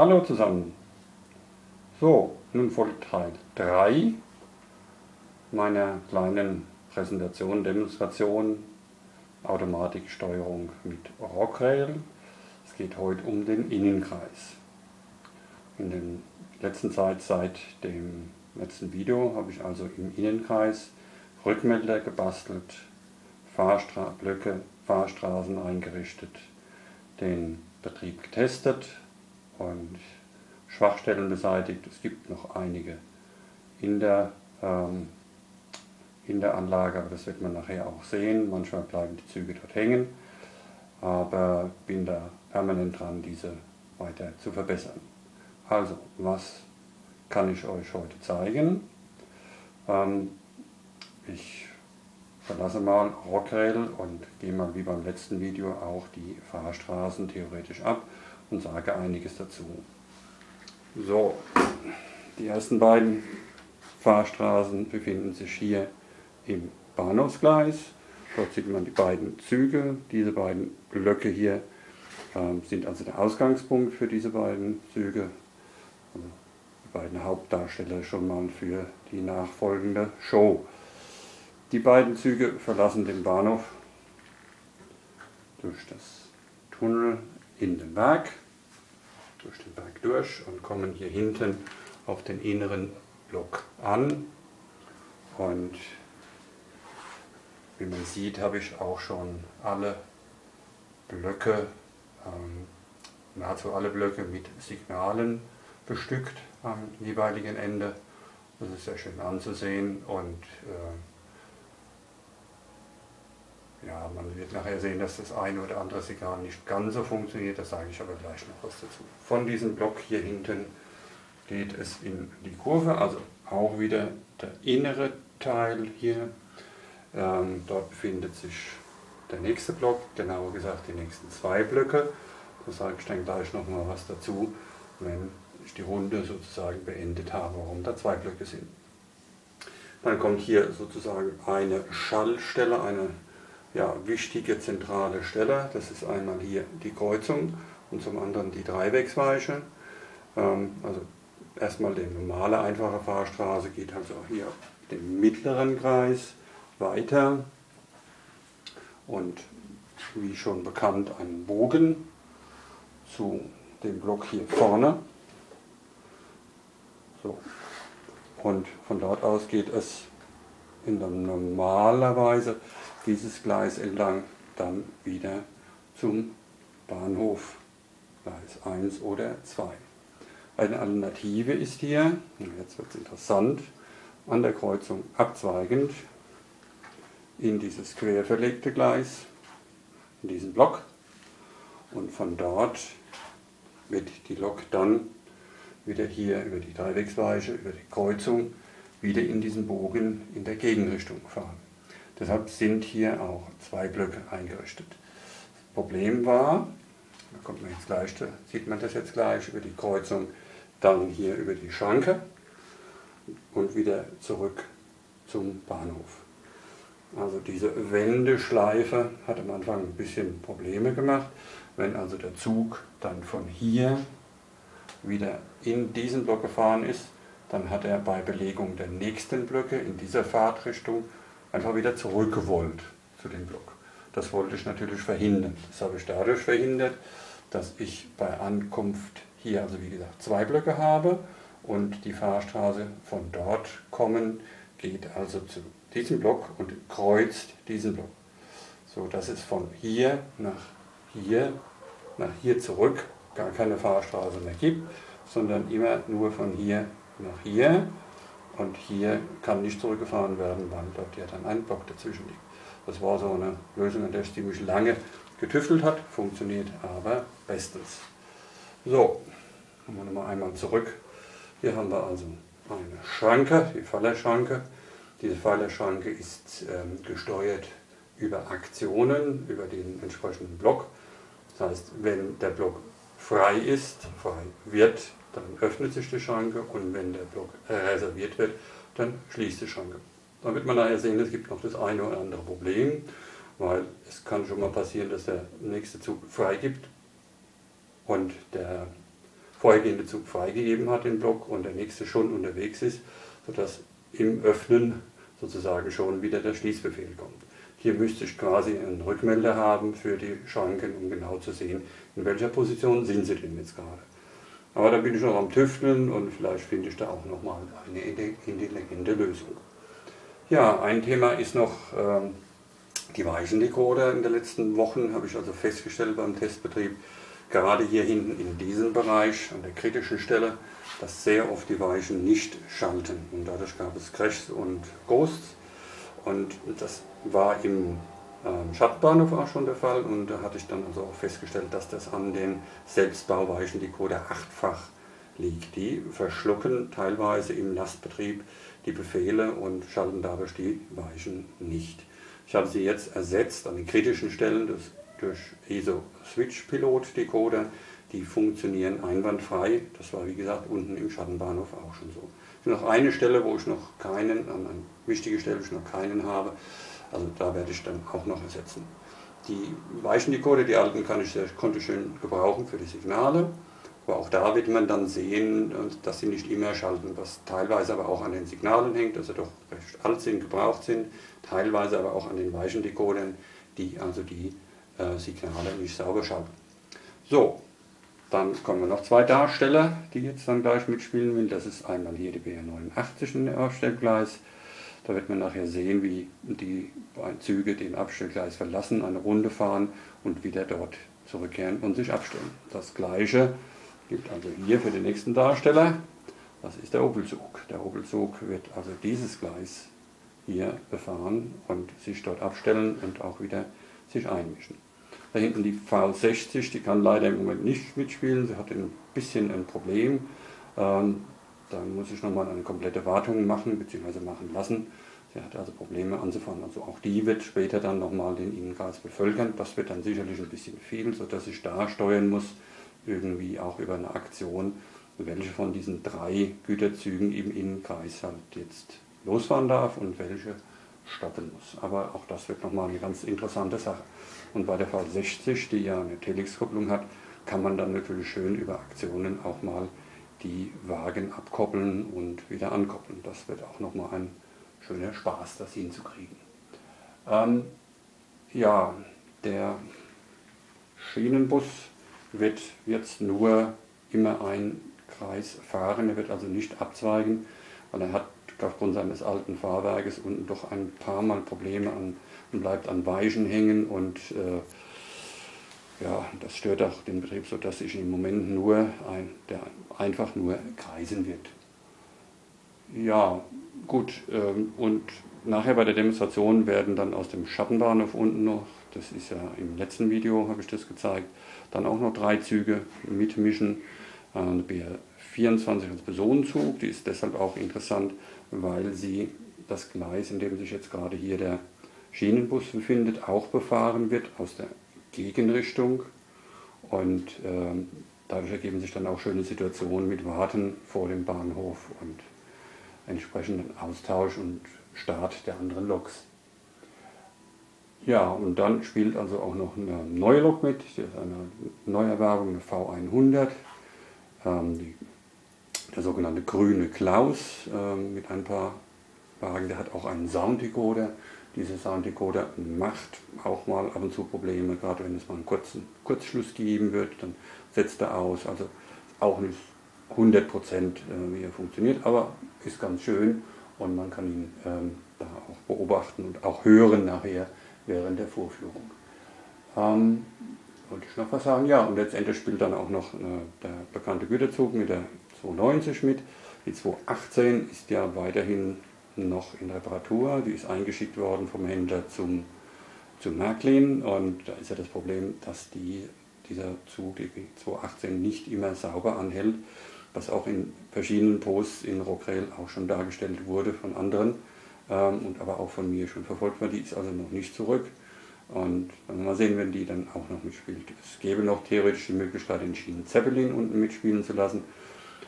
Hallo zusammen. So, nun folgt Teil 3 meiner kleinen Präsentation, Demonstration, Automatiksteuerung mit Rockrail. Es geht heute um den Innenkreis. In der letzten Zeit, seit dem letzten Video, habe ich also im Innenkreis Rückmelder gebastelt, Fahrblöcke, Fahrstraßen eingerichtet, den Betrieb getestet und Schwachstellen beseitigt. Es gibt noch einige in der, ähm, in der Anlage, aber das wird man nachher auch sehen. Manchmal bleiben die Züge dort hängen, aber bin da permanent dran, diese weiter zu verbessern. Also, was kann ich euch heute zeigen? Ähm, ich verlasse mal Rockrail und gehe mal wie beim letzten Video auch die Fahrstraßen theoretisch ab und sage einiges dazu. So, die ersten beiden Fahrstraßen befinden sich hier im Bahnhofsgleis. Dort sieht man die beiden Züge. Diese beiden Blöcke hier äh, sind also der Ausgangspunkt für diese beiden Züge. Also die beiden Hauptdarsteller schon mal für die nachfolgende Show. Die beiden Züge verlassen den Bahnhof durch das Tunnel in den Berg durch den Berg durch und kommen hier hinten auf den inneren Block an. Und wie man sieht, habe ich auch schon alle Blöcke, ähm, nahezu alle Blöcke mit Signalen bestückt am jeweiligen Ende. Das ist sehr schön anzusehen und äh, ja, man wird nachher sehen, dass das eine oder andere Signal nicht ganz so funktioniert, da sage ich aber gleich noch was dazu. Von diesem Block hier hinten geht es in die Kurve, also auch wieder der innere Teil hier. Ähm, dort befindet sich der nächste Block, genauer gesagt die nächsten zwei Blöcke. Da sage ich dann gleich noch mal was dazu, wenn ich die Runde sozusagen beendet habe, warum da zwei Blöcke sind. Dann kommt hier sozusagen eine Schallstelle, eine ja, wichtige zentrale Stelle. Das ist einmal hier die Kreuzung und zum anderen die Dreiwegsweiche. Ähm, also erstmal die normale einfache Fahrstraße geht also hier den mittleren Kreis weiter und wie schon bekannt ein Bogen zu dem Block hier vorne. So. Und von dort aus geht es in der normalerweise dieses Gleis entlang dann wieder zum Bahnhof Gleis 1 oder 2. Eine Alternative ist hier, jetzt wird es interessant, an der Kreuzung abzweigend in dieses quer verlegte Gleis, in diesen Block und von dort wird die Lok dann wieder hier über die Dreiwegsweiche, über die Kreuzung wieder in diesen Bogen in der Gegenrichtung fahren. Deshalb sind hier auch zwei Blöcke eingerichtet. Das Problem war, da kommt man jetzt gleich, da sieht man das jetzt gleich über die Kreuzung, dann hier über die Schranke und wieder zurück zum Bahnhof. Also diese Wendeschleife hat am Anfang ein bisschen Probleme gemacht. Wenn also der Zug dann von hier wieder in diesen Block gefahren ist, dann hat er bei Belegung der nächsten Blöcke in dieser Fahrtrichtung einfach wieder zurückgewollt zu dem Block. Das wollte ich natürlich verhindern. Das habe ich dadurch verhindert, dass ich bei Ankunft hier, also wie gesagt, zwei Blöcke habe und die Fahrstraße von dort kommen geht also zu diesem Block und kreuzt diesen Block. So dass es von hier nach hier, nach hier zurück gar keine Fahrstraße mehr gibt, sondern immer nur von hier nach hier und hier kann nicht zurückgefahren werden, weil dort ja dann ein Block dazwischen liegt. Das war so eine Lösung, an der ich ziemlich lange getüftelt hat, funktioniert aber bestens. So, kommen wir nochmal einmal zurück. Hier haben wir also eine Schranke, die Fallerschranke. Diese Fallerschranke ist ähm, gesteuert über Aktionen, über den entsprechenden Block. Das heißt, wenn der Block frei ist, frei wird, dann öffnet sich die Schranke und wenn der Block reserviert wird, dann schließt die Schranke. Dann wird man nachher sehen, es gibt noch das eine oder andere Problem, weil es kann schon mal passieren, dass der nächste Zug freigibt und der vorhergehende Zug freigegeben hat, den Block, und der nächste schon unterwegs ist, sodass im Öffnen sozusagen schon wieder der Schließbefehl kommt. Hier müsste ich quasi einen Rückmelder haben für die Schranken, um genau zu sehen, in welcher Position sind sie denn jetzt gerade. Aber da bin ich noch am Tüfteln und vielleicht finde ich da auch nochmal eine intelligente Lösung. Ja, ein Thema ist noch ähm, die Weichendecoder. In den letzten Wochen habe ich also festgestellt beim Testbetrieb, gerade hier hinten in diesem Bereich, an der kritischen Stelle, dass sehr oft die Weichen nicht schalten. Und dadurch gab es Crashs und Ghosts. Und das war im ähm, Schattenbahnhof auch schon der Fall. Und da hatte ich dann also auch festgestellt, dass das an den Selbstbauweichen Decoder achtfach liegt. Die verschlucken teilweise im Lastbetrieb die Befehle und schalten dadurch die Weichen nicht. Ich habe sie jetzt ersetzt an den kritischen Stellen durch, durch ESO Switch Pilot Decoder. Die funktionieren einwandfrei. Das war wie gesagt unten im Schattenbahnhof auch schon so. Noch eine Stelle, wo ich noch keinen, eine wichtige Stelle, wo ich noch keinen habe. Also da werde ich dann auch noch ersetzen. Die Weichendecoder, die alten, kann ich sehr, konnte schön gebrauchen für die Signale. Aber auch da wird man dann sehen, dass sie nicht immer schalten, was teilweise aber auch an den Signalen hängt, sie doch recht alt sind, gebraucht sind, teilweise aber auch an den Weichendecodern, die also die äh, Signale nicht sauber schalten. So, dann kommen wir noch zwei Darsteller, die jetzt dann gleich mitspielen will. Das ist einmal hier die BR89 in der Aufstellgleis. Da wird man nachher sehen, wie die Züge den Abstellgleis verlassen, eine Runde fahren und wieder dort zurückkehren und sich abstellen. Das gleiche gilt also hier für den nächsten Darsteller. Das ist der Opelzug. Der Opelzug wird also dieses Gleis hier befahren und sich dort abstellen und auch wieder sich einmischen. Da hinten die V60, die kann leider im Moment nicht mitspielen, sie hat ein bisschen ein Problem. Ähm, da muss ich nochmal eine komplette Wartung machen bzw. machen lassen. Sie hat also Probleme anzufahren. Also auch die wird später dann nochmal den Innenkreis bevölkern. Das wird dann sicherlich ein bisschen viel, sodass ich da steuern muss, irgendwie auch über eine Aktion, welche von diesen drei Güterzügen im Innenkreis halt jetzt losfahren darf und welche stoppen muss. Aber auch das wird nochmal eine ganz interessante Sache. Und bei der V60, die ja eine Telex-Kupplung hat, kann man dann natürlich schön über Aktionen auch mal die Wagen abkoppeln und wieder ankoppeln. Das wird auch nochmal ein schöner Spaß, das hinzukriegen. Ähm, ja, der Schienenbus wird jetzt nur immer einen Kreis fahren, er wird also nicht abzweigen, weil er hat aufgrund seines alten Fahrwerkes unten doch ein paar Mal Probleme an, und bleibt an Weichen hängen und äh, ja, das stört auch den Betrieb, sodass sich im Moment nur ein, der einfach nur kreisen wird. Ja, gut, ähm, und nachher bei der Demonstration werden dann aus dem Schattenbahnhof unten noch, das ist ja im letzten Video, habe ich das gezeigt, dann auch noch drei Züge mitmischen. Äh, eine BR24 als Personenzug, die ist deshalb auch interessant, weil sie das Gleis, in dem sich jetzt gerade hier der Schienenbus befindet, auch befahren wird aus der Gegenrichtung. Und äh, dadurch ergeben sich dann auch schöne Situationen mit Warten vor dem Bahnhof und entsprechenden Austausch und Start der anderen Loks. Ja, und dann spielt also auch noch eine neue Lok mit, das ist eine Neuerwerbung, eine V100, ähm, die, der sogenannte grüne Klaus ähm, mit ein paar Wagen, der hat auch einen Sounddecoder. Dieser Sounddecoder macht auch mal ab und zu Probleme, gerade wenn es mal einen kurzen Kurzschluss geben wird, dann setzt er aus. Also auch nicht 100 Prozent, äh, wie er funktioniert, aber ist ganz schön und man kann ihn ähm, da auch beobachten und auch hören nachher während der Vorführung. Ähm, wollte ich noch was sagen? Ja, und letztendlich spielt dann auch noch äh, der bekannte Güterzug mit der 290 mit. Die 218 ist ja weiterhin noch in Reparatur. Die ist eingeschickt worden vom Händler zum, zum Märklin und da ist ja das Problem, dass die, dieser Zug, die 218, nicht immer sauber anhält was auch in verschiedenen Posts in Rockrell auch schon dargestellt wurde von anderen ähm, und aber auch von mir schon verfolgt wurde. Die ist also noch nicht zurück. Und mal sehen, wenn die dann auch noch mitspielt. Es gäbe noch theoretisch die Möglichkeit, den Schienen Zeppelin unten mitspielen zu lassen.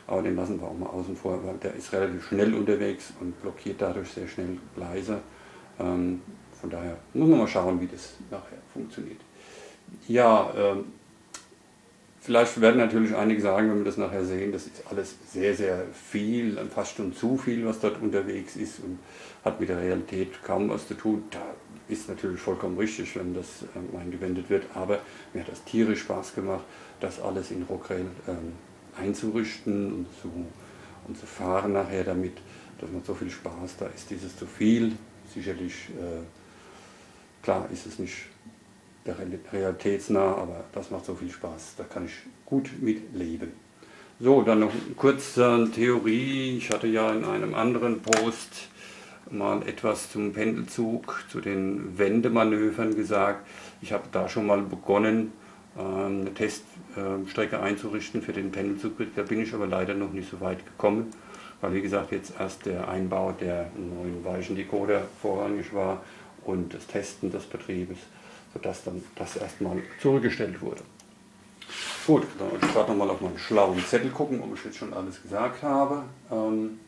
Aber den lassen wir auch mal außen vor, weil der ist relativ schnell unterwegs und blockiert dadurch sehr schnell Gleise. Ähm, von daher muss man mal schauen, wie das nachher funktioniert. Ja, ähm, vielleicht werden natürlich einige sagen, wenn wir das nachher sehen, das ist alles sehr, sehr viel, fast schon zu viel, was dort unterwegs ist und hat mit der Realität kaum was zu tun. Da ist natürlich vollkommen richtig, wenn das ähm, eingewendet wird, aber mir hat das tierisch Spaß gemacht, das alles in Rockrell ähm, einzurichten und zu, und zu fahren nachher damit. Das macht so viel Spaß, da ist dieses zu viel. Sicherlich, äh, klar ist es nicht realitätsnah, aber das macht so viel Spaß, da kann ich gut mit leben. So, dann noch kurz äh, Theorie. Ich hatte ja in einem anderen Post mal etwas zum Pendelzug, zu den Wendemanövern gesagt. Ich habe da schon mal begonnen, eine Teststrecke einzurichten für den Pendelzug. Da bin ich aber leider noch nicht so weit gekommen, weil wie gesagt jetzt erst der Einbau der neuen Weichendecoder vorrangig war und das Testen des Betriebes, sodass dann das erstmal zurückgestellt wurde. Gut, dann wollte ich gerade nochmal auf meinen schlauen Zettel gucken, ob ich jetzt schon alles gesagt habe. Ähm,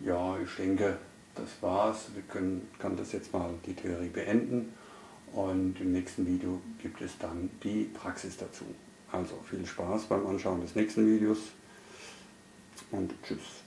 ja, ich denke, das war's. Wir können, kann das jetzt mal die Theorie beenden und im nächsten Video gibt es dann die Praxis dazu. Also viel Spaß beim Anschauen des nächsten Videos und tschüss.